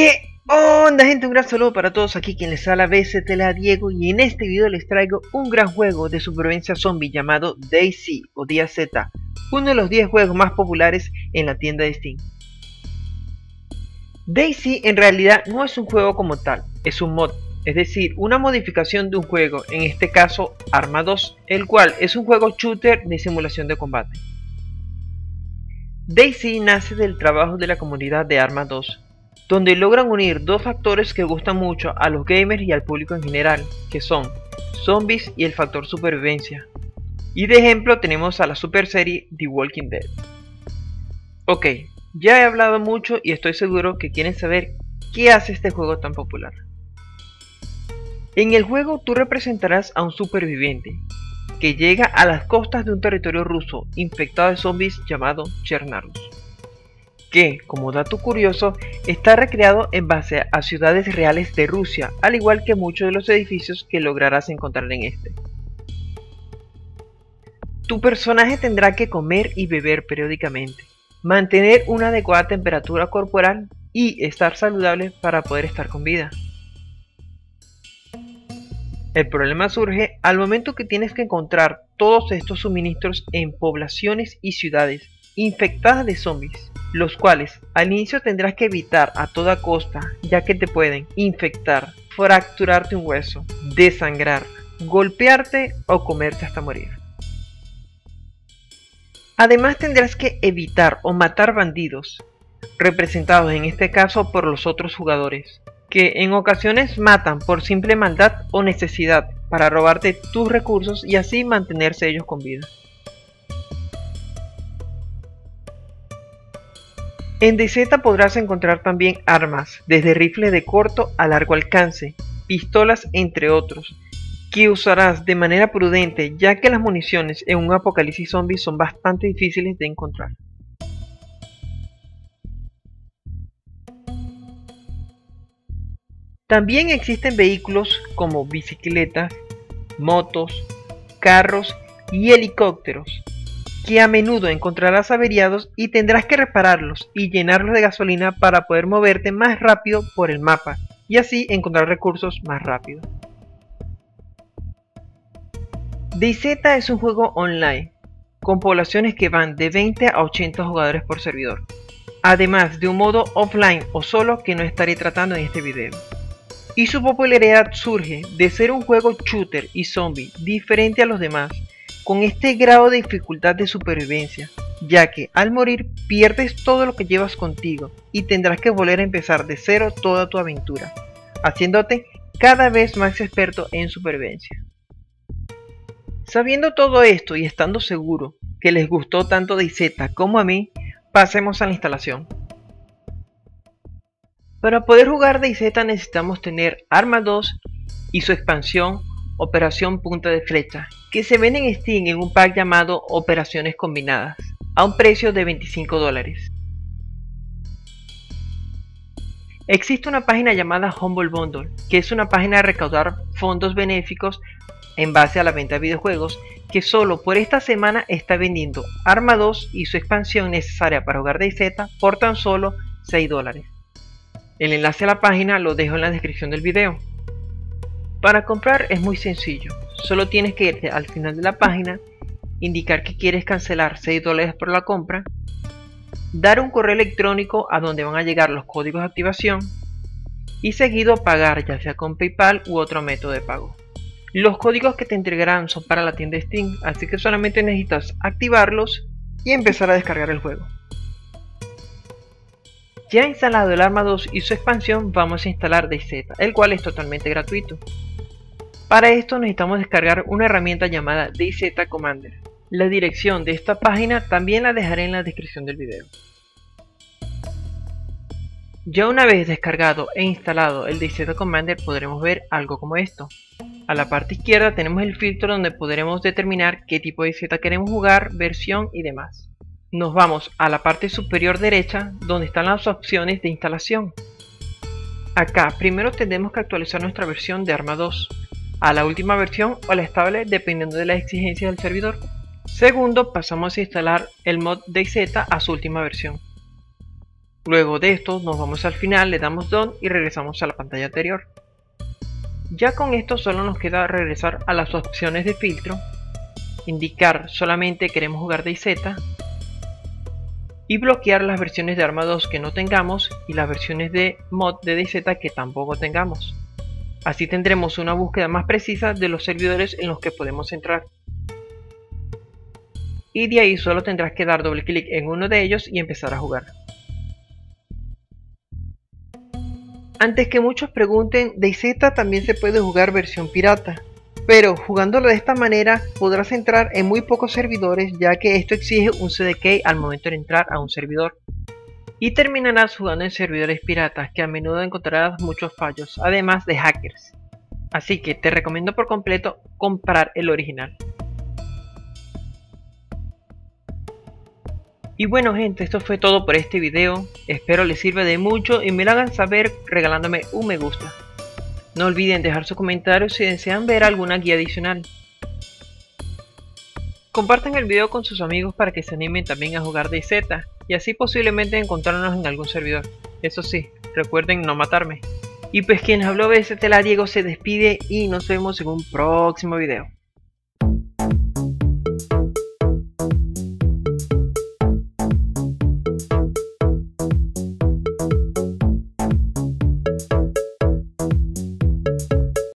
¿Qué onda gente? Un gran saludo para todos aquí quien les habla BCTLA Diego y en este video les traigo un gran juego de supervivencia zombie llamado DayZ o Día Z, uno de los 10 juegos más populares en la tienda de Steam. DayZ en realidad no es un juego como tal, es un mod, es decir, una modificación de un juego, en este caso Arma 2, el cual es un juego shooter de simulación de combate. DayZ nace del trabajo de la comunidad de Arma 2, donde logran unir dos factores que gustan mucho a los gamers y al público en general, que son zombies y el factor supervivencia. Y de ejemplo tenemos a la super serie The Walking Dead. Ok, ya he hablado mucho y estoy seguro que quieren saber qué hace este juego tan popular. En el juego tú representarás a un superviviente que llega a las costas de un territorio ruso infectado de zombies llamado Chernarus que, como dato curioso, está recreado en base a ciudades reales de Rusia, al igual que muchos de los edificios que lograrás encontrar en este. Tu personaje tendrá que comer y beber periódicamente, mantener una adecuada temperatura corporal y estar saludable para poder estar con vida. El problema surge al momento que tienes que encontrar todos estos suministros en poblaciones y ciudades infectadas de zombies los cuales al inicio tendrás que evitar a toda costa ya que te pueden infectar, fracturarte un hueso, desangrar, golpearte o comerte hasta morir. Además tendrás que evitar o matar bandidos, representados en este caso por los otros jugadores, que en ocasiones matan por simple maldad o necesidad para robarte tus recursos y así mantenerse ellos con vida. En DZ podrás encontrar también armas, desde rifles de corto a largo alcance, pistolas entre otros, que usarás de manera prudente ya que las municiones en un apocalipsis zombie son bastante difíciles de encontrar. También existen vehículos como bicicletas, motos, carros y helicópteros, que a menudo encontrarás averiados y tendrás que repararlos y llenarlos de gasolina para poder moverte más rápido por el mapa y así encontrar recursos más rápido. DayZ es un juego online, con poblaciones que van de 20 a 80 jugadores por servidor, además de un modo offline o solo que no estaré tratando en este video. Y su popularidad surge de ser un juego shooter y zombie diferente a los demás, con este grado de dificultad de supervivencia, ya que al morir pierdes todo lo que llevas contigo y tendrás que volver a empezar de cero toda tu aventura, haciéndote cada vez más experto en supervivencia. Sabiendo todo esto y estando seguro que les gustó tanto DayZ como a mí, pasemos a la instalación. Para poder jugar DayZ necesitamos tener Arma 2 y su expansión Operación Punta de Flecha, que se vende en Steam en un pack llamado Operaciones Combinadas, a un precio de 25 dólares. Existe una página llamada Humble Bundle, que es una página de recaudar fondos benéficos en base a la venta de videojuegos, que solo por esta semana está vendiendo Arma 2 y su expansión necesaria para jugar Z por tan solo 6 dólares. El enlace a la página lo dejo en la descripción del video. Para comprar es muy sencillo, solo tienes que irte al final de la página, indicar que quieres cancelar 6 dólares por la compra, dar un correo electrónico a donde van a llegar los códigos de activación y seguido pagar ya sea con PayPal u otro método de pago. Los códigos que te entregarán son para la tienda Steam, así que solamente necesitas activarlos y empezar a descargar el juego. Ya instalado el Arma 2 y su expansión, vamos a instalar DayZ, el cual es totalmente gratuito. Para esto necesitamos descargar una herramienta llamada DayZ Commander. La dirección de esta página también la dejaré en la descripción del video. Ya una vez descargado e instalado el DayZ Commander podremos ver algo como esto. A la parte izquierda tenemos el filtro donde podremos determinar qué tipo de Z queremos jugar, versión y demás. Nos vamos a la parte superior derecha donde están las opciones de instalación. Acá primero tendremos que actualizar nuestra versión de Arma 2 a la última versión o la estable dependiendo de las exigencias del servidor. Segundo, pasamos a instalar el mod DayZ a su última versión. Luego de esto nos vamos al final, le damos done y regresamos a la pantalla anterior. Ya con esto solo nos queda regresar a las opciones de filtro, indicar solamente queremos jugar DayZ y bloquear las versiones de Arma 2 que no tengamos y las versiones de mod de DayZ que tampoco tengamos. Así tendremos una búsqueda más precisa de los servidores en los que podemos entrar. Y de ahí solo tendrás que dar doble clic en uno de ellos y empezar a jugar. Antes que muchos pregunten, DayZ también se puede jugar versión pirata, pero jugándolo de esta manera podrás entrar en muy pocos servidores ya que esto exige un CDK al momento de entrar a un servidor. Y terminarás jugando en servidores piratas que a menudo encontrarás muchos fallos, además de hackers. Así que te recomiendo por completo comprar el original. Y bueno gente, esto fue todo por este video, espero les sirva de mucho y me lo hagan saber regalándome un me gusta. No olviden dejar sus comentarios si desean ver alguna guía adicional. Compartan el video con sus amigos para que se animen también a jugar DayZ y así posiblemente encontrarnos en algún servidor. Eso sí, recuerden no matarme. Y pues quien habló la Diego se despide y nos vemos en un próximo video.